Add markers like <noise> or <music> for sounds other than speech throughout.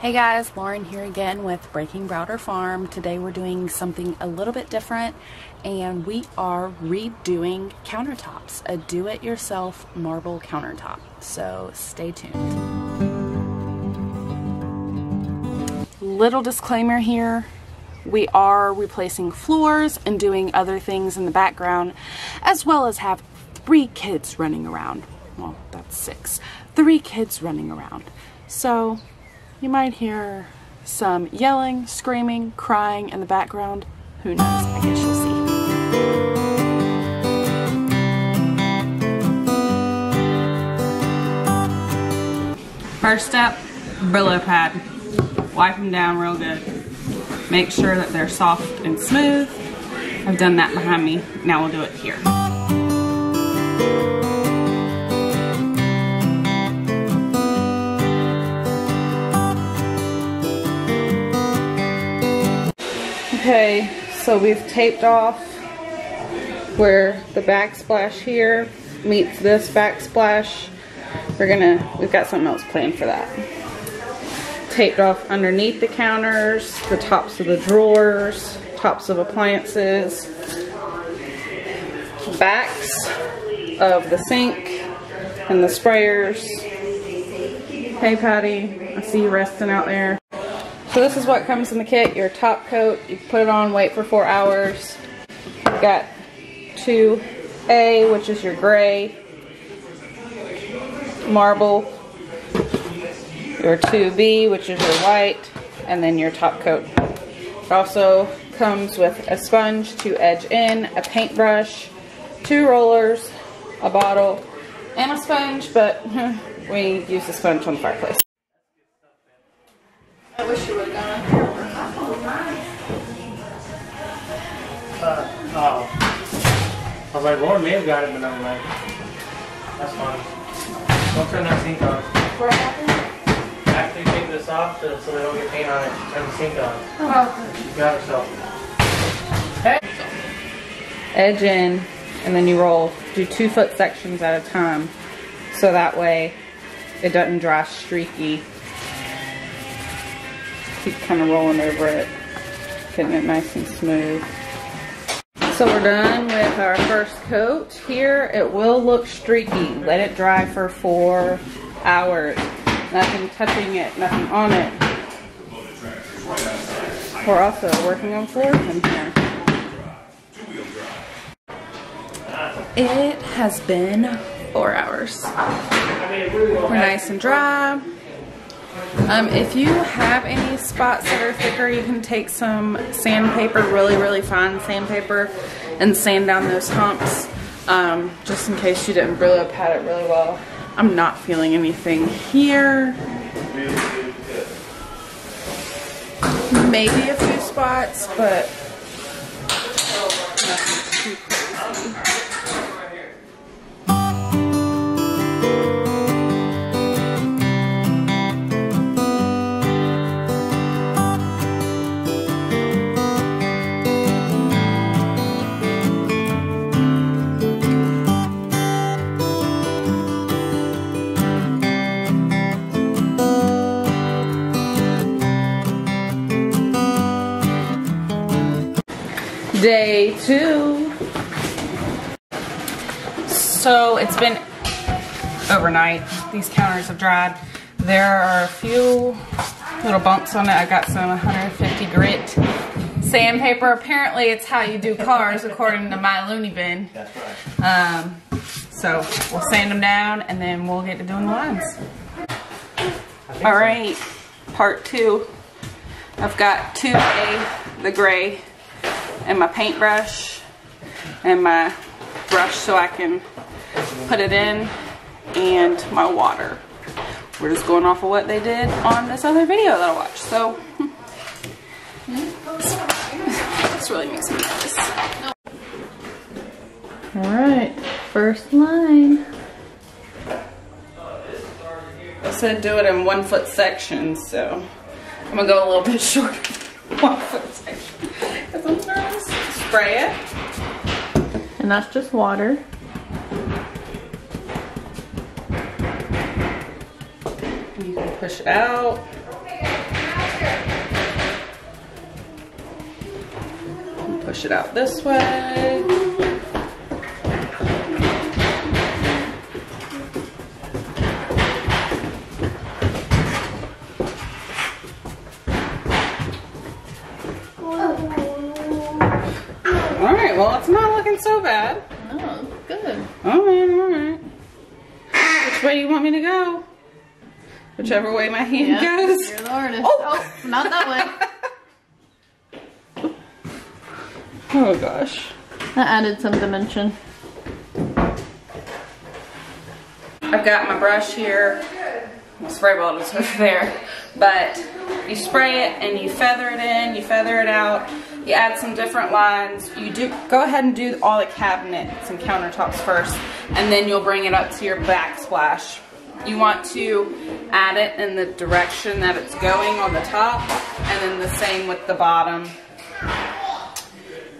Hey guys, Lauren here again with Breaking Browder Farm. Today we're doing something a little bit different and we are redoing countertops, a do-it-yourself marble countertop. So stay tuned. Little disclaimer here, we are replacing floors and doing other things in the background as well as have three kids running around. Well, that's six. Three kids running around. So you might hear some yelling, screaming, crying in the background. Who knows? I guess you'll see. First step, Brillo pad. Wipe them down real good. Make sure that they're soft and smooth. I've done that behind me. Now we'll do it here. Okay, so we've taped off where the backsplash here meets this backsplash. We're gonna, we've got something else planned for that. Taped off underneath the counters, the tops of the drawers, tops of appliances, backs of the sink and the sprayers. Hey Patty, I see you resting out there. So this is what comes in the kit, your top coat. You put it on, wait for four hours. You've got 2A, which is your gray marble. Your 2B, which is your white, and then your top coat. It also comes with a sponge to edge in, a paintbrush, two rollers, a bottle, and a sponge, but <laughs> we use the sponge on the fireplace. I was like, Lauren may have got it, but I'm like, that's fine. Don't turn that sink on. What happened? You take this off, so so they don't get paint on it, turn the sink on. Oh. You got herself. Hey! Edge in, and then you roll. Do two foot sections at a time. So that way it doesn't dry streaky. Keep kind of rolling over it, getting it nice and smooth. So we're done with our first coat here. It will look streaky. Let it dry for four hours. Nothing touching it, nothing on it. We're also working on floors in here. It has been four hours. We're nice and dry. Um, if you have any spots that are thicker, you can take some sandpaper, really, really fine sandpaper, and sand down those humps, um, just in case you didn't Brillo pad it really well. I'm not feeling anything here. Maybe a few spots, but nothing too crazy. Day two. So it's been overnight. These counters have dried. There are a few little bumps on it. I got some 150 grit sandpaper. Apparently it's how you do cars according to my loony bin. That's right. Um, so we'll sand them down and then we'll get to doing the lines. All right, part two. I've got 2A, the gray, and my paintbrush and my brush so I can put it in and my water. We're just going off of what they did on this other video that I watched. So <laughs> this really makes me nervous. All right, first line. I said do it in one foot sections, so I'm gonna go a little bit <laughs> shorter. one foot section spray it. And that's just water. You can push it out. Push it out this way. Alright, well it's not looking so bad. Oh, good. Alright, alright. Which way do you want me to go? Whichever way my hand Yeah, goes. You're the artist. Oh. Oh, not that way. <laughs> Oh gosh. That added some dimension. I've got my brush here. My spray bottle's <laughs> over there. But you spray it and you feather it in, you feather it out, you add some different lines. You do go ahead and do all the cabinets and countertops first, and then you'll bring it up to your backsplash. You want to add it in the direction that it's going on the top, and then the same with the bottom.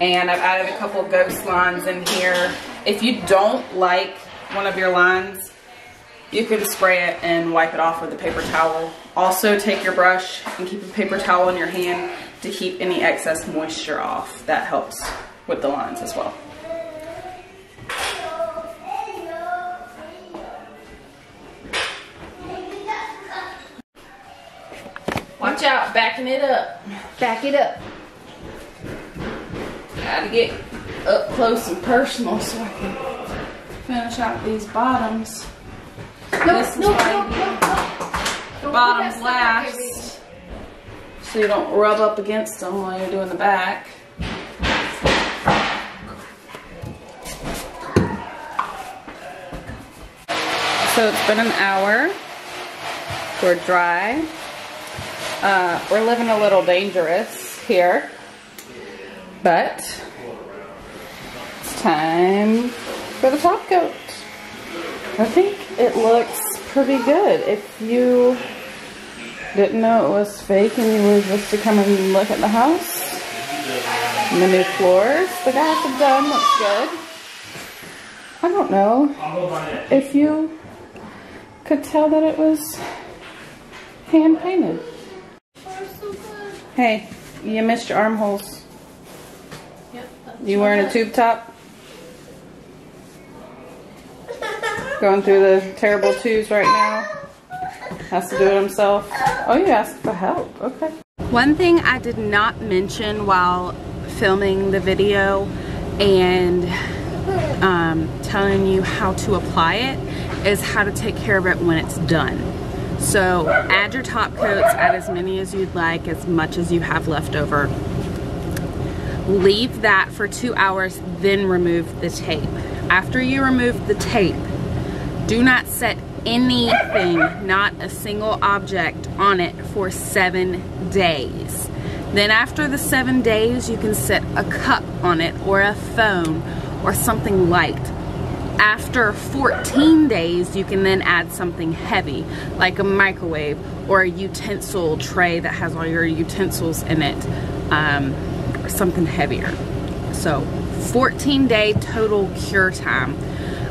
And I've added a couple ghost lines in here. If you don't like one of your lines, you can spray it and wipe it off with a paper towel. Also take your brush and keep a paper towel in your hand to keep any excess moisture off. That helps with the lines as well. Watch out, backing it up. Back it up. Gotta get up close and personal so I can finish out these bottoms. this is no, why no, no, no. Don't bottoms put that stuff baby. last so you don't rub up against them while you're doing the back. So it's been an hour. We're dry. Uh, we're living a little dangerous here, but it's time for the top coat. I think it looks pretty good. If you didn't know it was fake and you were just to come and look at the house, and the new floors, the guys have done looks good. I don't know if you could tell that it was hand painted. Hey, you missed your armholes. Yep, You wearing a tube top? Going through the terrible tubes right now. Has to do it himself. Oh, you asked for help. Okay. One thing I did not mention while filming the video and um, telling you how to apply it is how to take care of it when it's done. So add your top coats, add as many as you'd like, as much as you have left over. Leave that for two hours, then remove the tape. After you remove the tape, do not set anything, not a single object on it for seven days. Then after the seven days, you can set a cup on it or a phone or something light. After 14 days, you can then add something heavy, like a microwave or a utensil tray that has all your utensils in it, um, or something heavier. So 14 day total cure time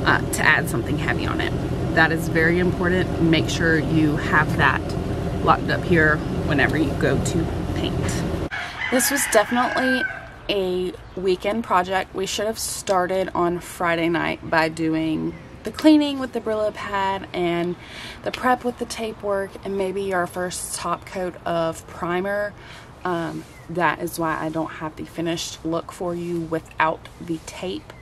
uh, to add something heavy on it. That is very important. Make sure you have that locked up here whenever you go to paint. This was definitely a weekend project. We should have started on Friday night by doing the cleaning with the Brillo pad and the prep with the tape work and maybe our first top coat of primer. Um, that is why I don't have the finished look for you without the tape.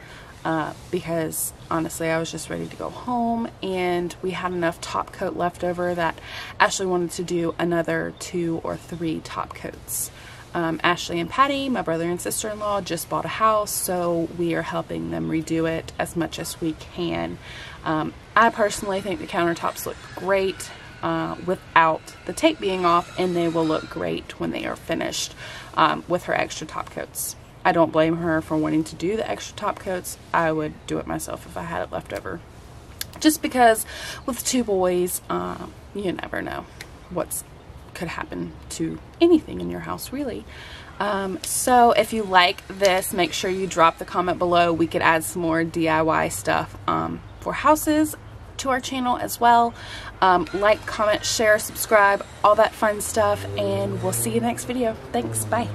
Uh, because honestly, I was just ready to go home and we had enough top coat left over that Ashley wanted to do another two or three top coats. Um, Ashley and Patty, my brother and sister-in-law, just bought a house, so we are helping them redo it as much as we can. Um, I personally think the countertops look great uh, without the tape being off, and they will look great when they are finished um, with her extra top coats. I don't blame her for wanting to do the extra top coats. I would do it myself if I had it left over. Just because with two boys, um, you never know what's could happen to anything in your house really. Um, so if you like this, make sure you drop the comment below. We could add some more DIY stuff um, for houses to our channel as well. Um, like, comment, share, subscribe, all that fun stuff, and we'll see you next video. Thanks, bye.